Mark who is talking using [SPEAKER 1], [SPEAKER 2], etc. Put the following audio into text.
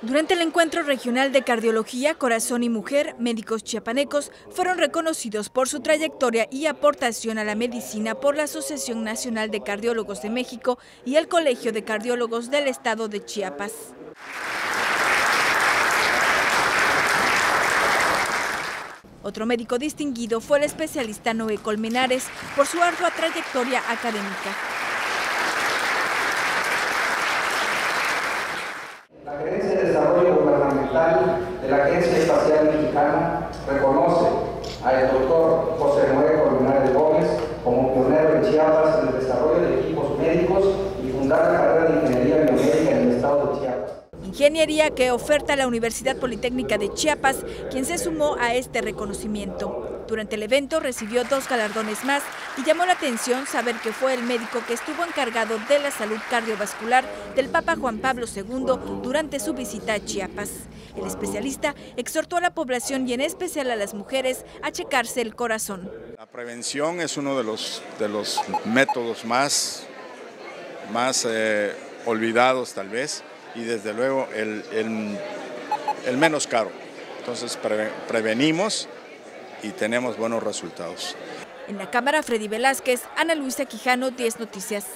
[SPEAKER 1] Durante el encuentro regional de cardiología, corazón y mujer, médicos chiapanecos fueron reconocidos por su trayectoria y aportación a la medicina por la Asociación Nacional de Cardiólogos de México y el Colegio de Cardiólogos del Estado de Chiapas. Otro médico distinguido fue el especialista Noé Colmenares por su ardua trayectoria académica.
[SPEAKER 2] De la Agencia Espacial Mexicana reconoce al doctor José Noé Colmenares Gómez como pionero en Chiapas en el desarrollo de equipos médicos y fundar la carrera de Ingeniería Biomédica en el estado de Chiapas.
[SPEAKER 1] Ingeniería que oferta la Universidad Politécnica de Chiapas, quien se sumó a este reconocimiento. Durante el evento recibió dos galardones más y llamó la atención saber que fue el médico que estuvo encargado de la salud cardiovascular del Papa Juan Pablo II durante su visita a Chiapas. El especialista exhortó a la población y en especial a las mujeres a checarse el corazón.
[SPEAKER 3] La prevención es uno de los, de los métodos más, más eh, olvidados tal vez y desde luego el, el, menos caro. Entonces prevenimos y tenemos buenos resultados.
[SPEAKER 1] En la cámara, Freddy Velázquez, Ana Luisa Quijano, 10 Noticias.